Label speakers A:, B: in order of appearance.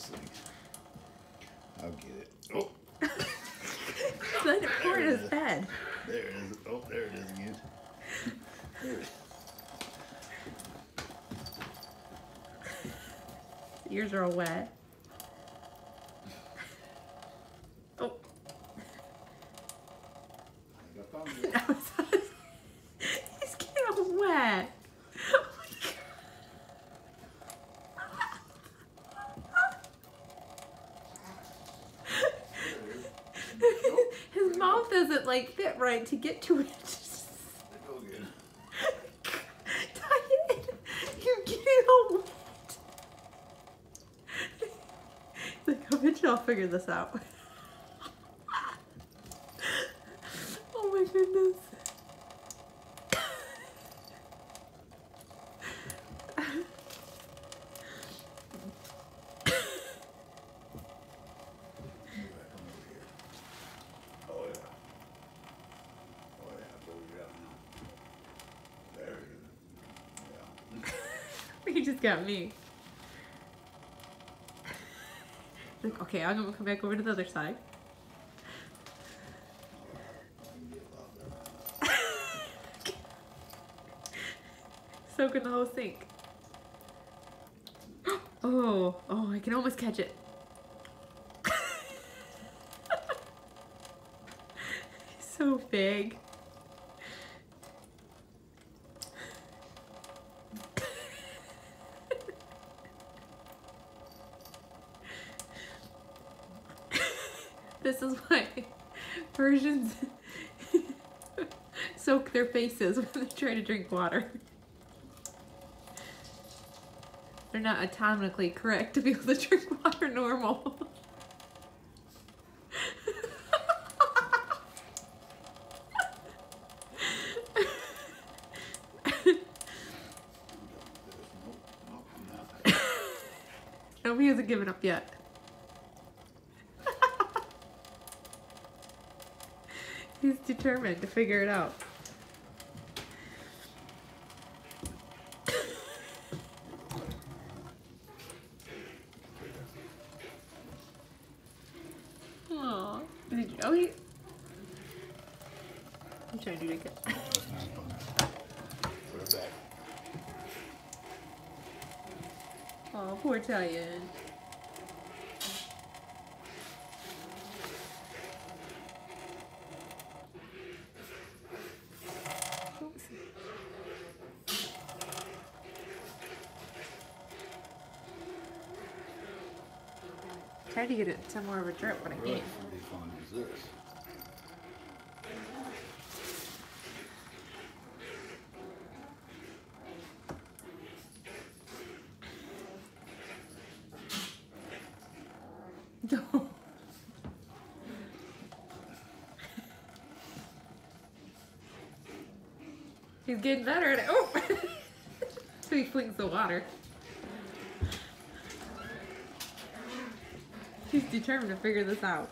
A: this thing. I'll get it. Oh,
B: Let it pour in
A: There
B: his head.
A: there it is. Oh, there it is again. There it is.
B: Ears are all wet. Oh,
A: I found it.
B: he's getting all wet. Oh His mouth doesn't like fit right to get to it. Diane, you're getting all wet. Like, I bet you I'll figure this out. oh my goodness.
A: Oh yeah. Oh yeah. Go get it now. There it is. Yeah.
B: He just got me. Like, okay, I'm gonna come back over to the other side. Soak in the whole sink. Oh, oh, I can almost catch it. So big. This is why Persians soak their faces when they try to drink water. They're not anatomically correct to be able to drink water normal.
A: Nope, nothing.
B: no, he hasn't given up yet. He's determined to figure it out. Aw. Did you, oh, he. I'm trying to do it again.
A: That's not fun. Put it back.
B: Oh, poor Italian. Tried to get it some more of a drip, but I can't.
A: pretty fun is this?
B: No. He's getting better at it. Oh! so he flings the water. He's determined to figure this out.